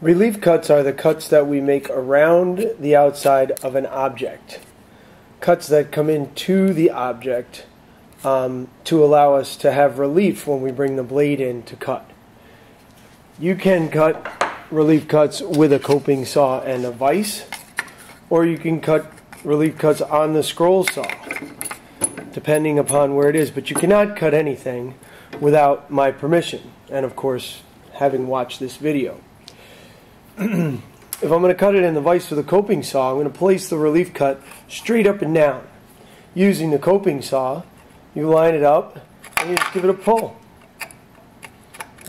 Relief cuts are the cuts that we make around the outside of an object. Cuts that come into the object um, to allow us to have relief when we bring the blade in to cut. You can cut relief cuts with a coping saw and a vise, or you can cut relief cuts on the scroll saw, depending upon where it is. But you cannot cut anything without my permission, and of course, having watched this video. if I'm going to cut it in the vise with a coping saw, I'm going to place the relief cut straight up and down. Using the coping saw, you line it up and you just give it a pull.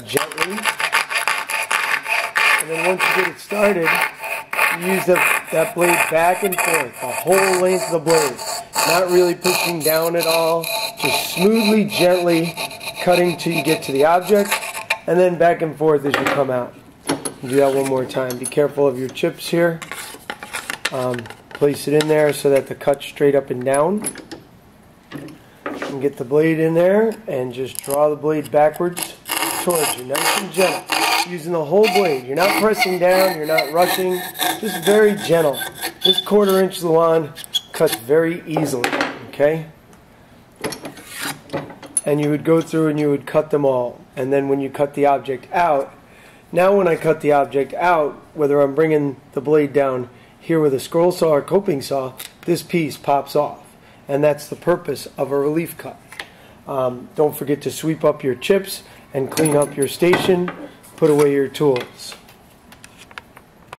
Gently. And then once you get it started, you use the, that blade back and forth, the whole length of the blade. Not really pushing down at all, just smoothly, gently cutting till you get to the object, and then back and forth as you come out. Do that one more time. Be careful of your chips here. Um, place it in there so that the cut's straight up and down. And get the blade in there and just draw the blade backwards towards you, nice and gentle. Using the whole blade. You're not pressing down, you're not rushing, just very gentle. This quarter inch Luan cuts very easily, okay? And you would go through and you would cut them all. And then when you cut the object out, now when I cut the object out, whether I'm bringing the blade down here with a scroll saw or coping saw, this piece pops off. And that's the purpose of a relief cut. Um, don't forget to sweep up your chips and clean up your station. Put away your tools.